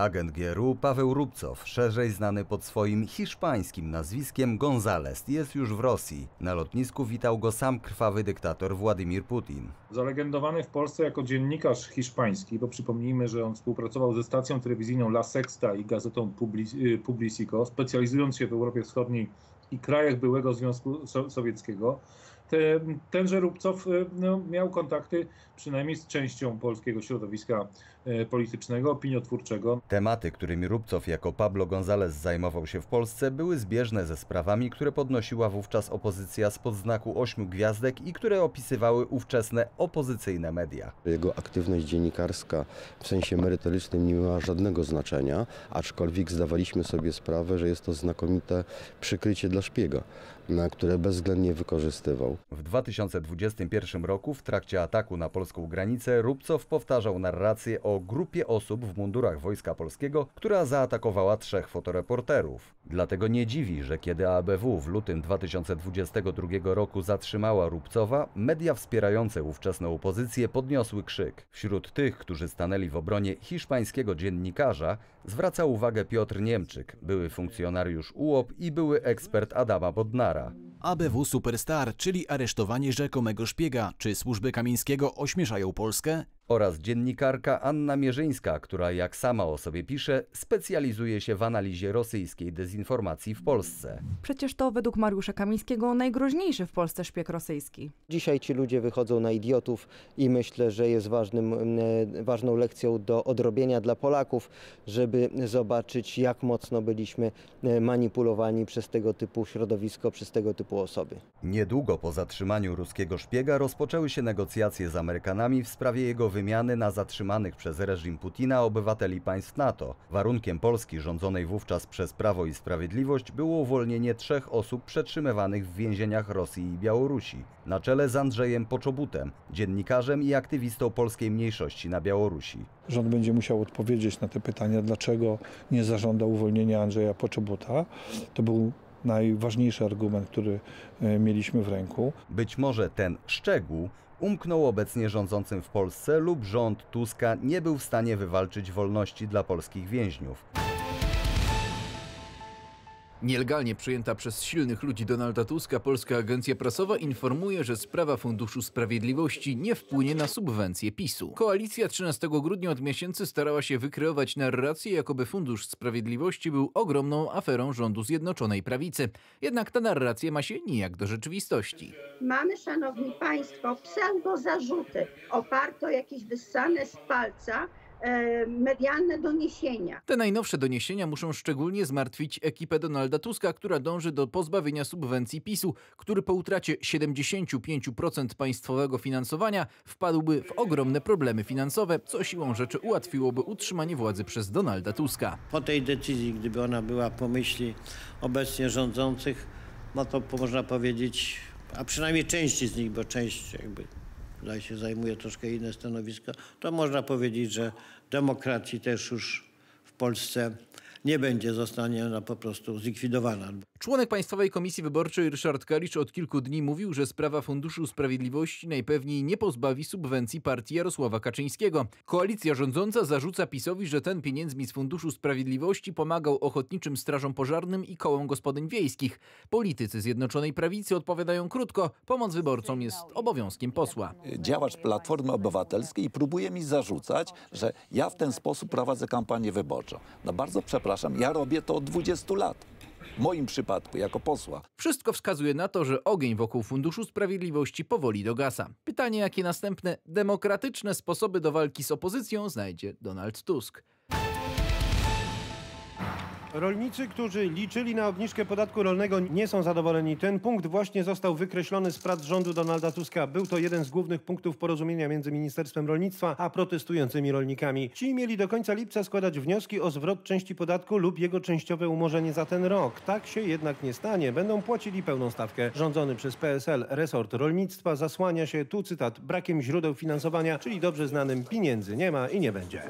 Agent GRU Paweł Rubcow, szerzej znany pod swoim hiszpańskim nazwiskiem González, jest już w Rosji. Na lotnisku witał go sam krwawy dyktator Władimir Putin. Zalegendowany w Polsce jako dziennikarz hiszpański, bo przypomnijmy, że on współpracował ze stacją telewizyjną La Sexta i gazetą Publicico, specjalizując się w Europie Wschodniej i krajach byłego Związku Sowieckiego. Te, tenże Rubcow no, miał kontakty przynajmniej z częścią polskiego środowiska e, politycznego, opiniotwórczego. Tematy, którymi Rubcow jako Pablo González zajmował się w Polsce, były zbieżne ze sprawami, które podnosiła wówczas opozycja spod znaku ośmiu gwiazdek i które opisywały ówczesne opozycyjne media. Jego aktywność dziennikarska w sensie merytorycznym nie miała żadnego znaczenia, aczkolwiek zdawaliśmy sobie sprawę, że jest to znakomite przykrycie dla szpiega, które bezwzględnie wykorzystywał. W 2021 roku w trakcie ataku na polską granicę Rubcow powtarzał narrację o grupie osób w mundurach Wojska Polskiego, która zaatakowała trzech fotoreporterów. Dlatego nie dziwi, że kiedy ABW w lutym 2022 roku zatrzymała Rubcowa, media wspierające ówczesną opozycję podniosły krzyk. Wśród tych, którzy stanęli w obronie hiszpańskiego dziennikarza, zwraca uwagę Piotr Niemczyk, były funkcjonariusz UOP i były ekspert Adama Bodnara. ABW Superstar, czyli aresztowanie rzekomego szpiega, czy służby Kamińskiego ośmieszają Polskę? Oraz dziennikarka Anna Mierzyńska, która jak sama o sobie pisze, specjalizuje się w analizie rosyjskiej dezinformacji w Polsce. Przecież to według Mariusza Kamińskiego najgroźniejszy w Polsce szpieg rosyjski. Dzisiaj ci ludzie wychodzą na idiotów i myślę, że jest ważnym, e, ważną lekcją do odrobienia dla Polaków, żeby zobaczyć jak mocno byliśmy e, manipulowani przez tego typu środowisko, przez tego typu osoby. Niedługo po zatrzymaniu ruskiego szpiega rozpoczęły się negocjacje z Amerykanami w sprawie jego wymiany wymiany na zatrzymanych przez reżim Putina obywateli państw NATO. Warunkiem Polski rządzonej wówczas przez Prawo i Sprawiedliwość było uwolnienie trzech osób przetrzymywanych w więzieniach Rosji i Białorusi. Na czele z Andrzejem Poczobutem, dziennikarzem i aktywistą polskiej mniejszości na Białorusi. Rząd będzie musiał odpowiedzieć na te pytania, dlaczego nie zażąda uwolnienia Andrzeja Poczobuta. To był najważniejszy argument, który e, mieliśmy w ręku. Być może ten szczegół umknął obecnie rządzącym w Polsce lub rząd Tuska nie był w stanie wywalczyć wolności dla polskich więźniów. Nielegalnie przyjęta przez silnych ludzi Donalda Tuska polska agencja prasowa informuje, że sprawa Funduszu Sprawiedliwości nie wpłynie na subwencje PiSu. Koalicja 13 grudnia od miesięcy starała się wykreować narrację, jakoby Fundusz Sprawiedliwości był ogromną aferą rządu Zjednoczonej Prawicy. Jednak ta narracja ma się nijak do rzeczywistości. Mamy, szanowni państwo, pseudo zarzuty oparte o jakieś wyssane z palca medialne doniesienia. Te najnowsze doniesienia muszą szczególnie zmartwić ekipę Donalda Tuska, która dąży do pozbawienia subwencji PiSu, który po utracie 75% państwowego finansowania wpadłby w ogromne problemy finansowe, co siłą rzeczy ułatwiłoby utrzymanie władzy przez Donalda Tuska. Po tej decyzji, gdyby ona była po myśli obecnie rządzących, no to można powiedzieć, a przynajmniej części z nich, bo część jakby tutaj się zajmuje troszkę inne stanowisko, to można powiedzieć, że demokracji też już w Polsce nie będzie, zostanie ona po prostu zlikwidowana. Członek Państwowej Komisji Wyborczej Ryszard Kalicz od kilku dni mówił, że sprawa Funduszu Sprawiedliwości najpewniej nie pozbawi subwencji partii Jarosława Kaczyńskiego. Koalicja rządząca zarzuca PiSowi, że ten pieniędzmi z Funduszu Sprawiedliwości pomagał ochotniczym strażom pożarnym i kołom gospodyń wiejskich. Politycy Zjednoczonej Prawicy odpowiadają krótko, pomoc wyborcom jest obowiązkiem posła. Działacz Platformy Obywatelskiej próbuje mi zarzucać, że ja w ten sposób prowadzę kampanię wyborczą. No bardzo przepraszam, ja robię to od 20 lat w moim przypadku jako posła. Wszystko wskazuje na to, że ogień wokół Funduszu Sprawiedliwości powoli dogasa. Pytanie, jakie następne demokratyczne sposoby do walki z opozycją znajdzie Donald Tusk. Rolnicy, którzy liczyli na obniżkę podatku rolnego nie są zadowoleni. Ten punkt właśnie został wykreślony z prac rządu Donalda Tuska. Był to jeden z głównych punktów porozumienia między Ministerstwem Rolnictwa a protestującymi rolnikami. Ci mieli do końca lipca składać wnioski o zwrot części podatku lub jego częściowe umorzenie za ten rok. Tak się jednak nie stanie. Będą płacili pełną stawkę. Rządzony przez PSL resort rolnictwa zasłania się, tu cytat, brakiem źródeł finansowania, czyli dobrze znanym pieniędzy nie ma i nie będzie.